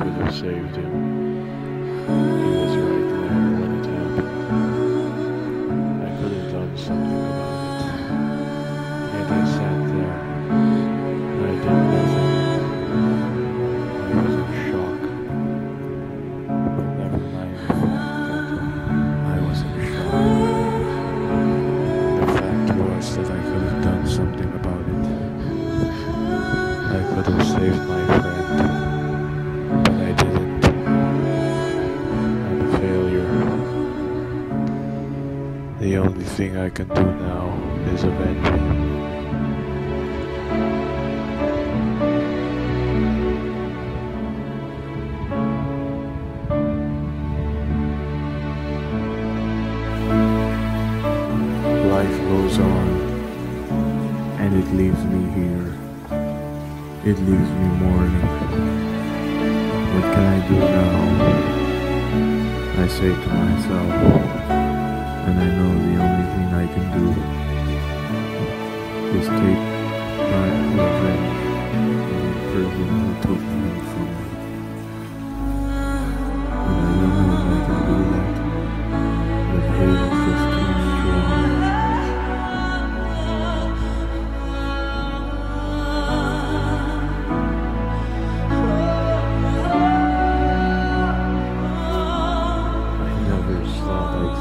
could have saved him. He was right there when it happened. I could have done something The only thing I can do now is avenge him. Life goes on, and it leaves me here. It leaves me mourning. What can I do now? I say to myself, and I know the only thing I can do is take back revenge on the person who took him from me.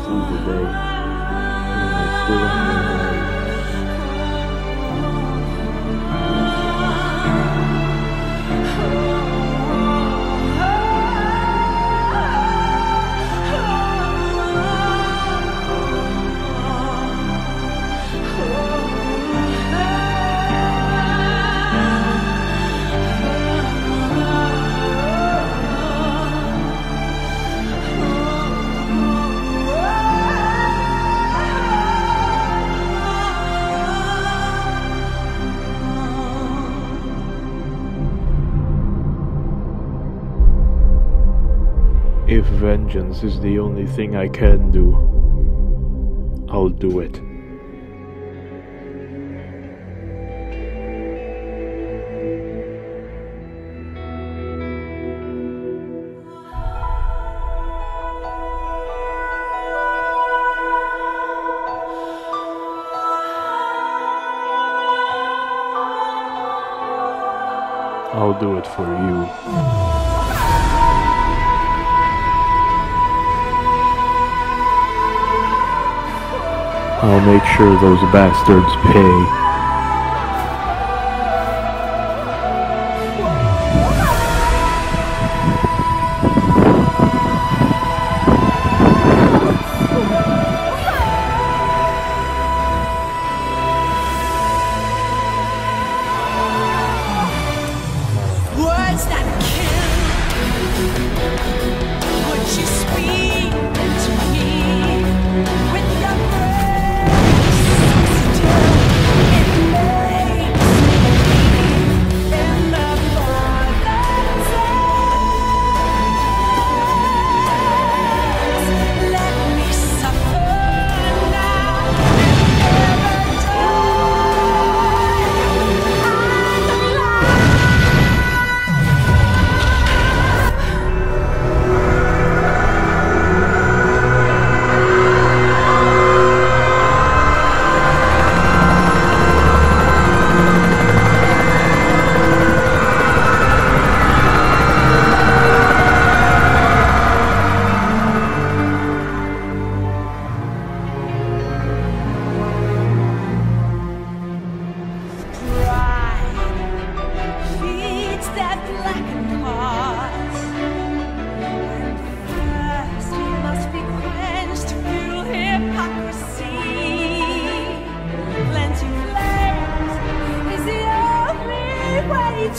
Thought I'd see the day If vengeance is the only thing I can do, I'll do it. I'll do it for you. I'll make sure those bastards pay.